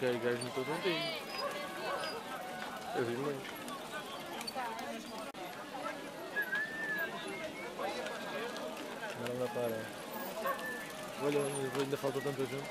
porque a igreja não todo tem. Eu vi muito. Não vai parar. Olha, ainda falta tanta gente.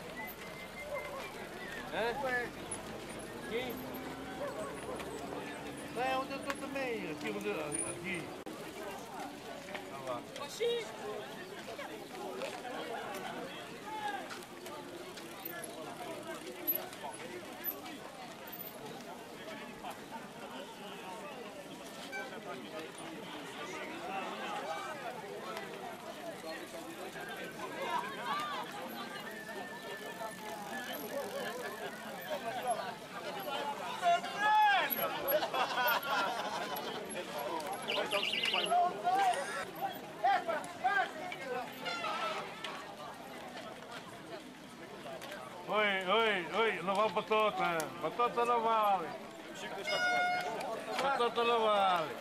Hã? Aqui? É onde eu estou também, aqui onde... Aqui. Tá lá. Oi, oi, oi, não vale batata. Batata não vale. Batata não vale.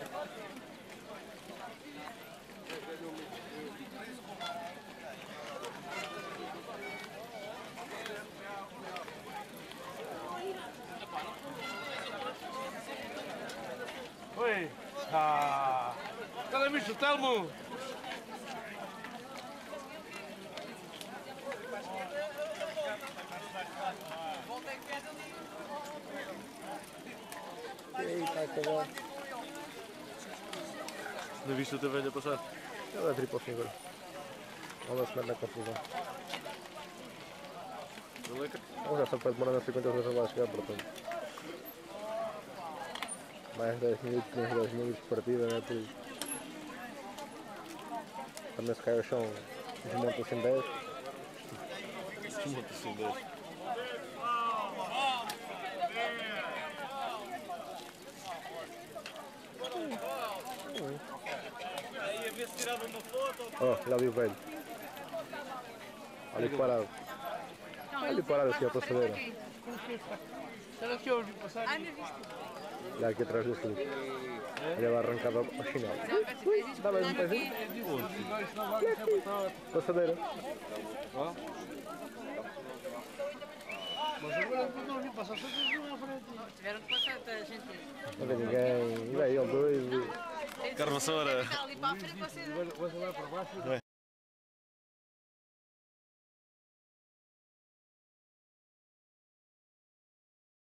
Oi. Ah. Cadê o bicho, Telmo? Acabou. Não viste o teu velho a passar? Ele é fim agora. Vamos se mete na confusão. Ele já só pode demorar não sei quantas horas lá a chegar, portanto. Mais 10 minutos, menos 10 minutos de partida, não é por isso. Também se cai ao chão, desmonta-se em 10. Desmonta-se em 10. Ver se tirava uma foto. Oh, já vi o velho. Olha o parado. Olha o parado aqui, a passadeira. Será que eu ouvi passar? Ah, não? Olha aqui atrás do escudo. Ele vai arrancado ao chinelo. Dá mais um pezinho. Não. Passadeira. Mas agora eu ouvi passar, só que não é à frente. Tiveram que passar a gente. Não vê ninguém. E vai ele dois. E- Carvaçora. Está ali para a frente, vocês Agora você vai para baixo.